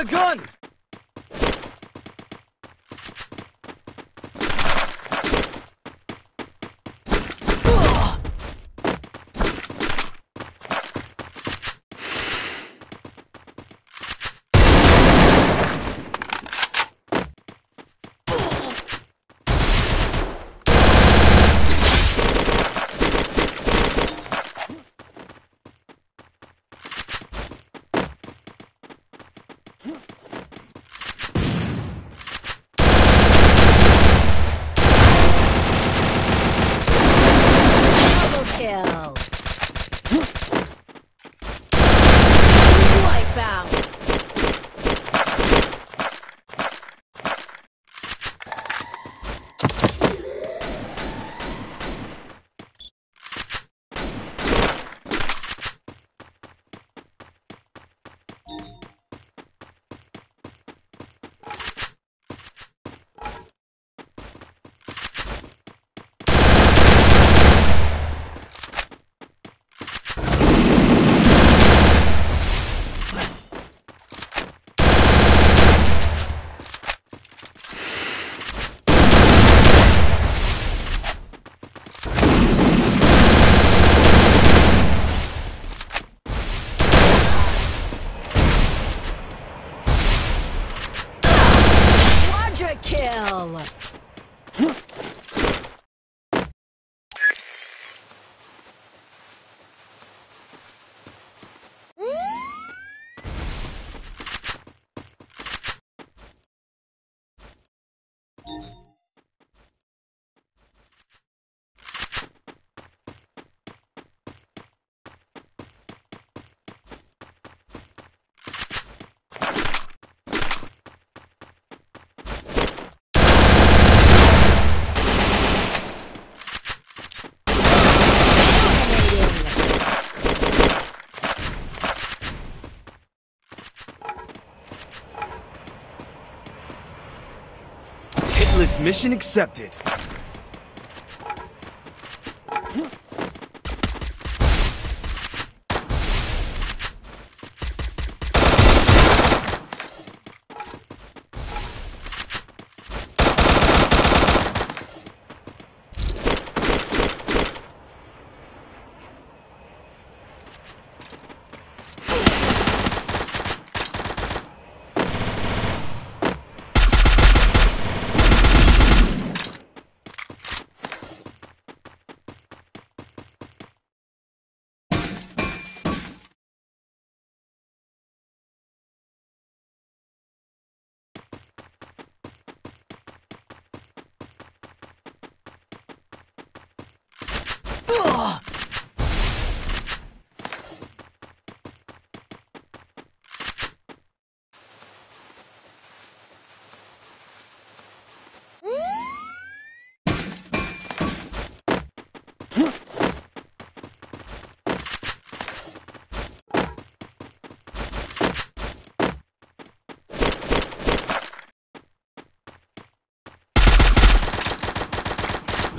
a gun! Mission accepted.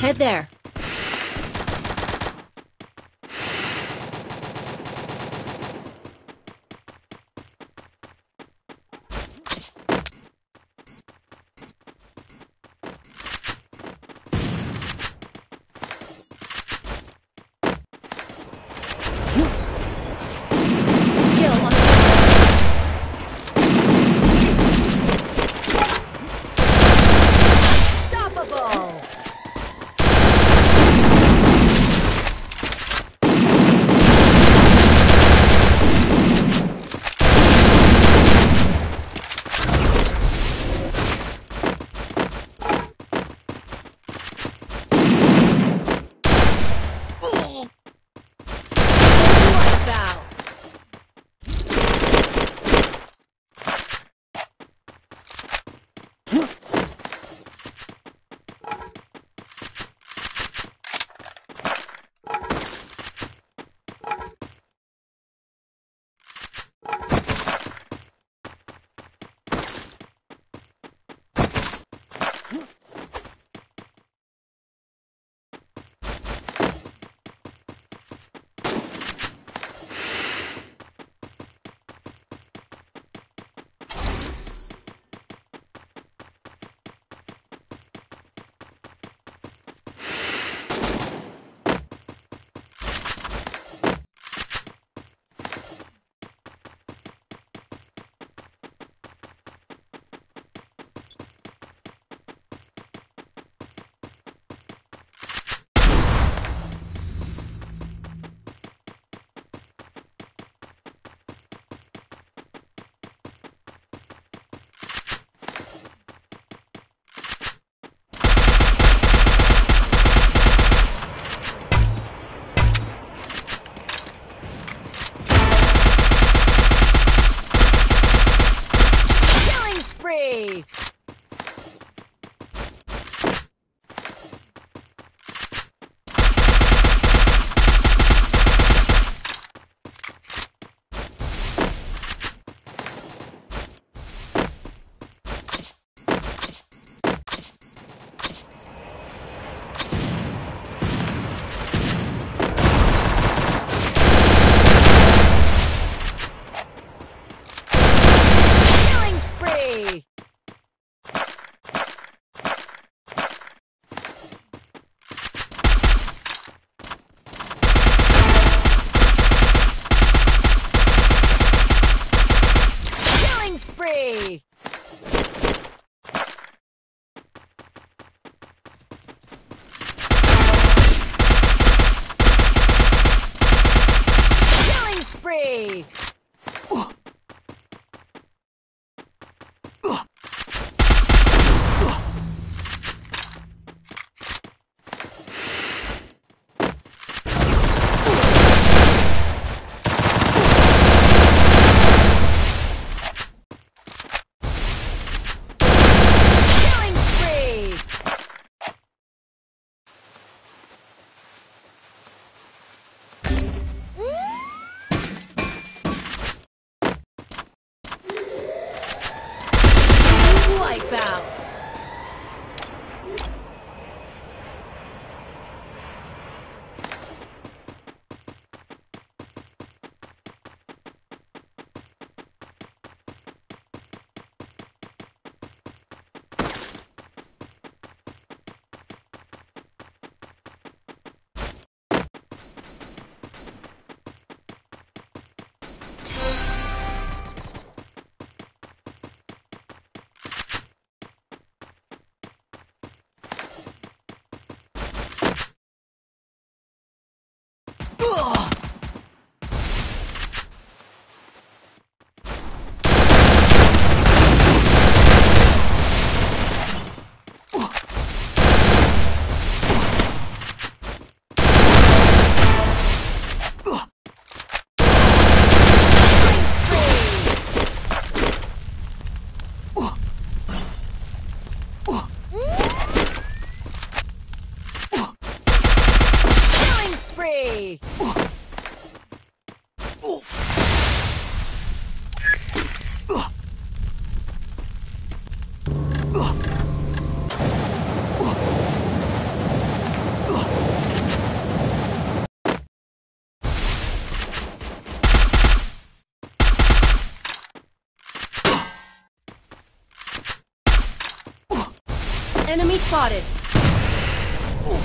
Head there. Enemy spotted. Aku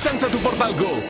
senza tu portal go!